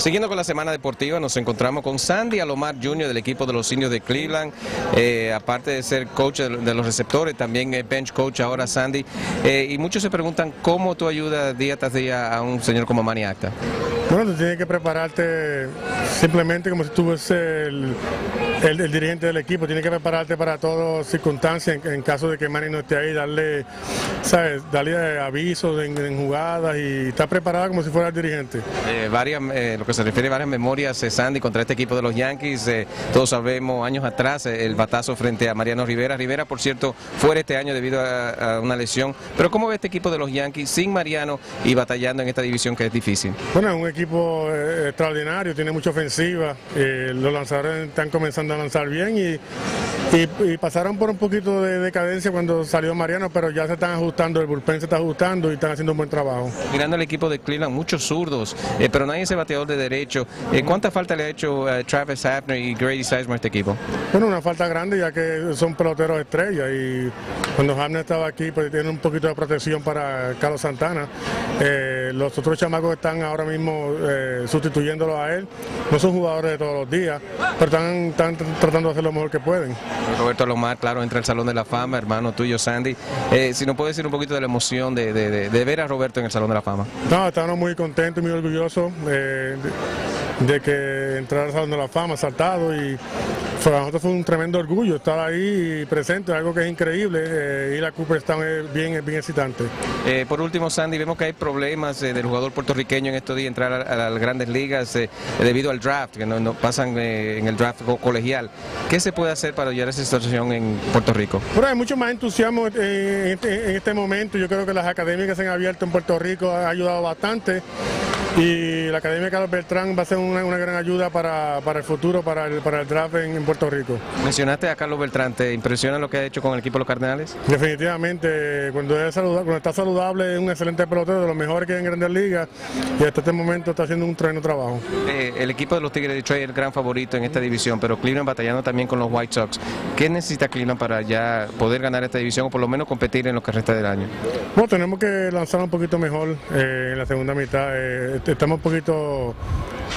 Siguiendo con la semana deportiva, nos encontramos con Sandy Alomar Jr. del equipo de los indios de Cleveland. Eh, aparte de ser coach de, los receptores, también bench coach ahora Sandy. Eh, y muchos se preguntan cómo tú ayudas día tras día a un señor como Manny Acta. Bueno, tú tienes que prepararte simplemente como si tú fueses el, dirigente del equipo, tienes que prepararte para todas circunstancias, en, caso de que Manny no esté ahí, darle, ¿sabes? darle avisos en, jugadas y estar preparada como si fuera el dirigente. Eh, varias, eh, lo que se refiere a varias memorias, eh, Sandy, contra este equipo de los Yankees, todos sabemos años atrás el batazo frente a Mariano Rivera. Rivera, por cierto, fuera este año debido a, a, una lesión. Pero ¿cómo ve este equipo de los Yankees sin Mariano y batallando en esta división que es difícil? Bueno, es un equipo equipo eh, extraordinario, tiene mucha ofensiva, eh, los lanzadores están comenzando a lanzar bien y, pasaron por un poquito de decadencia cuando salió Mariano, pero ya se están ajustando, el bullpen se está ajustando y están haciendo un buen trabajo. Mirando el equipo de Cleveland, muchos zurdos, eh, pero nadie ese bateador de derecho. ¿Cuánta falta le ha hecho Travis Hapner y Grady Sizemore a este equipo? Bueno, una falta grande ya que son peloteros estrellas y cuando Hapner estaba aquí pues tiene un poquito de protección para Carlos Santana. los otros chamacos están ahora mismo eh, sustituyéndolo a él. No son jugadores de todos los días, pero están, tratando de hacer lo mejor que pueden. Roberto Lomar, claro, entra al Salón de la Fama, hermano tuyo, Sandy. Eh, si nos puede decir un poquito de la emoción de, ver a Roberto en el Salón de la Fama. No, estamos muy contentos y muy orgullosos eh, de, que entrar al Salón de la Fama, saltado y para nosotros fue un tremendo orgullo estar ahí presente, algo que es increíble eh, y la Cooper está bien, bien excitante. Eh, por último, Sandy, vemos que hay problemas eh, del jugador puertorriqueño en estos días entrar a, las grandes ligas debido al draft, que no, pasan en el draft colegial. ¿Qué se puede hacer para ayudar a esa situación en Puerto Rico? Bueno, hay mucho más entusiasmo en este, en este momento. Yo creo que las academias que se han abierto en Puerto Rico han ayudado bastante y la Academia Carlos Beltrán va a ser una, gran ayuda para, el futuro, para el, para el draft en, Puerto Rico. Mencionaste a Carlos Beltrán, ¿te impresiona lo que ha hecho con el equipo de los Cardenales? Definitivamente, cuando, es cuando está saludable es un excelente pelotero, de los mejores que hay en Grandes Ligas y hasta este momento está haciendo un tremendo trabajo. Eh, el equipo de los Tigres de Detroit es el gran favorito en esta división, pero Cleveland batallando también con los White Sox. ¿Qué necesita Cleveland para ya poder ganar esta división o por lo menos competir en lo que resta del año? Bueno, tenemos que lanzar un poquito mejor eh, en la segunda mitad. Eh, estamos un poquito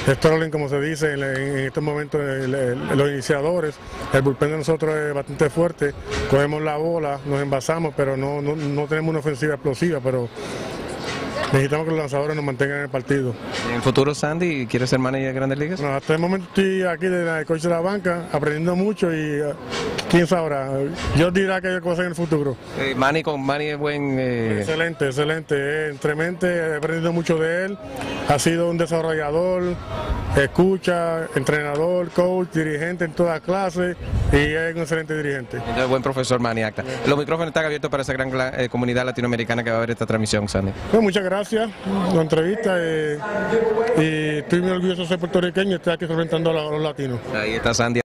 strolling, como se dice en, estos momentos, los iniciadores. El bullpen de nosotros es bastante fuerte, cogemos la bola, nos envasamos, pero no, no tenemos una ofensiva explosiva, pero necesitamos que los lanzadores nos mantengan en el partido. ¿En el futuro, Sandy, quieres ser manager de Grandes Ligas? No, hasta el momento estoy aquí de la coche de la banca, aprendiendo mucho y quién sabrá. Yo dirá que hay cosas en el futuro. Eh, Manny con Manny es buen... Eh, excelente, excelente. Eh, tremendo, he aprendido mucho de él. Ha sido un desarrollador, escucha, entrenador, coach, dirigente en todas clases y es un excelente dirigente. Es buen profesor Manny Acta. Los micrófonos están abiertos para esa gran eh, comunidad latinoamericana que va a ver esta transmisión, Sandy. Pues muchas gracias por la entrevista y estoy muy orgulloso de ser puertorriqueño y estoy aquí representando a los latinos. Ahí está Sandy.